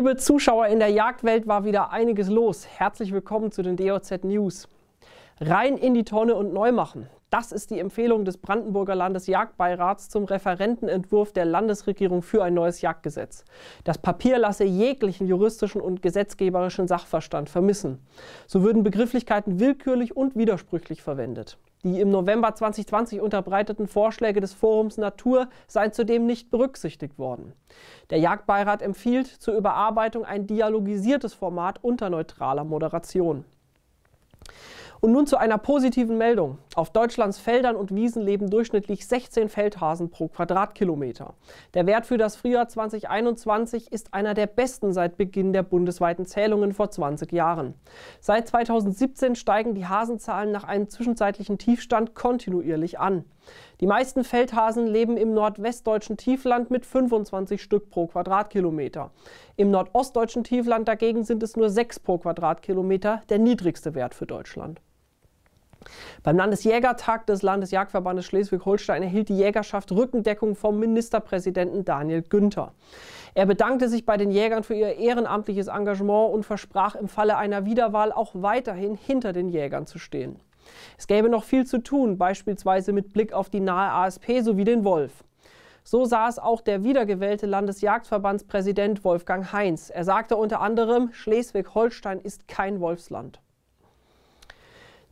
Liebe Zuschauer, in der Jagdwelt war wieder einiges los. Herzlich willkommen zu den DOZ News. Rein in die Tonne und neu machen. Das ist die Empfehlung des Brandenburger Landesjagdbeirats zum Referentenentwurf der Landesregierung für ein neues Jagdgesetz. Das Papier lasse jeglichen juristischen und gesetzgeberischen Sachverstand vermissen. So würden Begrifflichkeiten willkürlich und widersprüchlich verwendet. Die im November 2020 unterbreiteten Vorschläge des Forums Natur seien zudem nicht berücksichtigt worden. Der Jagdbeirat empfiehlt zur Überarbeitung ein dialogisiertes Format unter neutraler Moderation. Und nun zu einer positiven Meldung. Auf Deutschlands Feldern und Wiesen leben durchschnittlich 16 Feldhasen pro Quadratkilometer. Der Wert für das Frühjahr 2021 ist einer der besten seit Beginn der bundesweiten Zählungen vor 20 Jahren. Seit 2017 steigen die Hasenzahlen nach einem zwischenzeitlichen Tiefstand kontinuierlich an. Die meisten Feldhasen leben im nordwestdeutschen Tiefland mit 25 Stück pro Quadratkilometer. Im nordostdeutschen Tiefland dagegen sind es nur 6 pro Quadratkilometer, der niedrigste Wert für Deutschland. Beim Landesjägertag des Landesjagdverbandes Schleswig-Holstein erhielt die Jägerschaft Rückendeckung vom Ministerpräsidenten Daniel Günther. Er bedankte sich bei den Jägern für ihr ehrenamtliches Engagement und versprach im Falle einer Wiederwahl auch weiterhin hinter den Jägern zu stehen. Es gäbe noch viel zu tun, beispielsweise mit Blick auf die nahe ASP sowie den Wolf. So es auch der wiedergewählte Landesjagdverbandspräsident Wolfgang Heinz. Er sagte unter anderem, Schleswig-Holstein ist kein Wolfsland.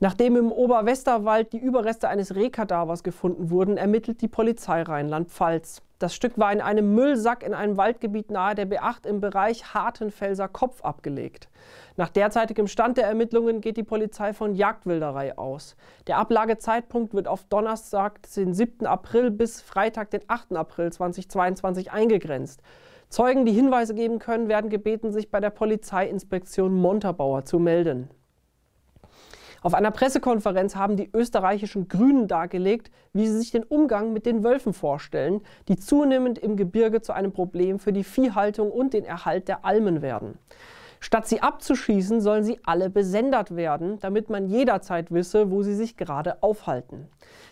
Nachdem im Oberwesterwald die Überreste eines Rehkadavers gefunden wurden, ermittelt die Polizei Rheinland-Pfalz. Das Stück war in einem Müllsack in einem Waldgebiet nahe der B8 im Bereich Hartenfelser Kopf abgelegt. Nach derzeitigem Stand der Ermittlungen geht die Polizei von Jagdwilderei aus. Der Ablagezeitpunkt wird auf Donnerstag, den 7. April bis Freitag, den 8. April 2022 eingegrenzt. Zeugen, die Hinweise geben können, werden gebeten, sich bei der Polizeiinspektion Montabaur zu melden. Auf einer Pressekonferenz haben die österreichischen Grünen dargelegt, wie sie sich den Umgang mit den Wölfen vorstellen, die zunehmend im Gebirge zu einem Problem für die Viehhaltung und den Erhalt der Almen werden. Statt sie abzuschießen, sollen sie alle besendet werden, damit man jederzeit wisse, wo sie sich gerade aufhalten.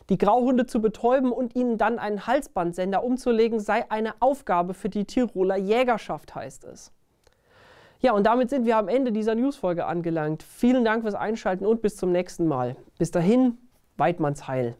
Die Grauhunde zu betäuben und ihnen dann einen Halsbandsender umzulegen, sei eine Aufgabe für die Tiroler Jägerschaft, heißt es. Ja, und damit sind wir am Ende dieser Newsfolge angelangt. Vielen Dank fürs Einschalten und bis zum nächsten Mal. Bis dahin, Weidmanns Heil.